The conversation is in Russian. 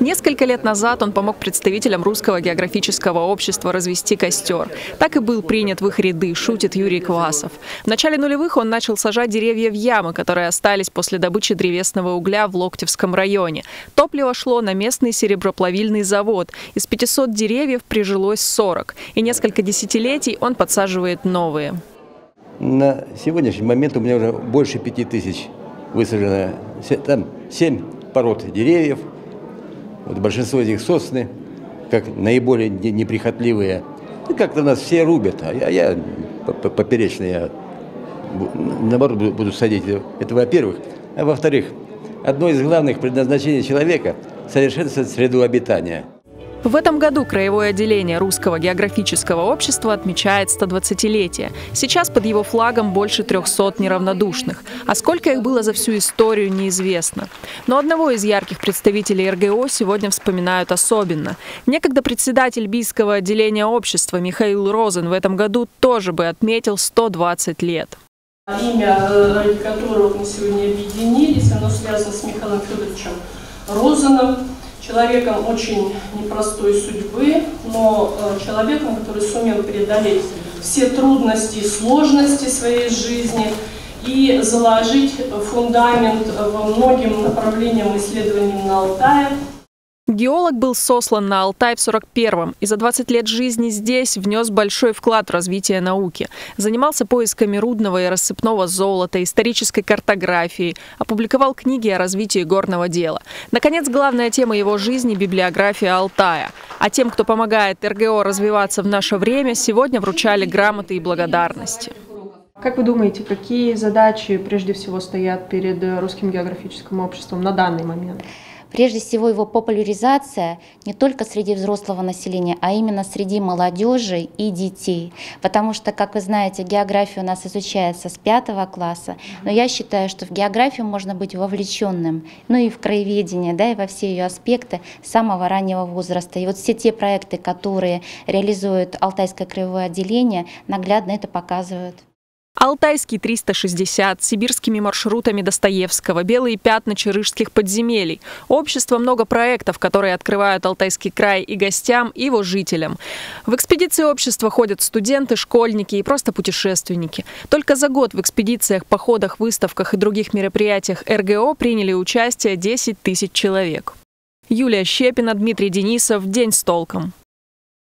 Несколько лет назад он помог представителям Русского географического общества развести костер. Так и был принят в их ряды, шутит Юрий Квасов. В начале нулевых он начал сажать деревья в ямы, которые остались после добычи древесного угля в Локтевском районе. Топливо шло на местный сереброплавильный завод. Из 500 деревьев прижилось 40. И несколько десятилетий он подсаживает новые. На сегодняшний момент у меня уже больше пяти тысяч высажено. Там семь пород деревьев. Вот большинство них сосны, как наиболее неприхотливые. И как-то нас все рубят, а я, я поперечно я наоборот буду садить. Это во-первых. А во-вторых, одно из главных предназначений человека – совершенствовать среду обитания – в этом году Краевое отделение Русского географического общества отмечает 120-летие. Сейчас под его флагом больше 300 неравнодушных. А сколько их было за всю историю, неизвестно. Но одного из ярких представителей РГО сегодня вспоминают особенно. Некогда председатель Бийского отделения общества Михаил Розен в этом году тоже бы отметил 120 лет. Имя, э, ради которого мы сегодня объединились, оно связано с Михаилом Федоровичем Розеном человеком очень непростой судьбы, но э, человеком, который сумел преодолеть все трудности и сложности своей жизни и заложить фундамент во многим направлениям исследований на Алтае. Геолог был сослан на Алтай в 41-м и за 20 лет жизни здесь внес большой вклад в развитие науки. Занимался поисками рудного и рассыпного золота, исторической картографией, опубликовал книги о развитии горного дела. Наконец, главная тема его жизни – библиография Алтая. А тем, кто помогает РГО развиваться в наше время, сегодня вручали грамоты и благодарности. Как вы думаете, какие задачи прежде всего стоят перед Русским географическим обществом на данный момент? Прежде всего его популяризация не только среди взрослого населения, а именно среди молодежи и детей. Потому что, как вы знаете, география у нас изучается с пятого класса, но я считаю, что в географию можно быть вовлеченным, ну и в краеведение, да, и во все ее аспекты с самого раннего возраста. И вот все те проекты, которые реализует Алтайское краевое отделение, наглядно это показывают. Алтайский 360, сибирскими маршрутами Достоевского, белые пятна чарышских подземелий. Общество много проектов, которые открывают Алтайский край и гостям, и его жителям. В экспедиции общества ходят студенты, школьники и просто путешественники. Только за год в экспедициях, походах, выставках и других мероприятиях РГО приняли участие 10 тысяч человек. Юлия Щепина, Дмитрий Денисов. День с толком.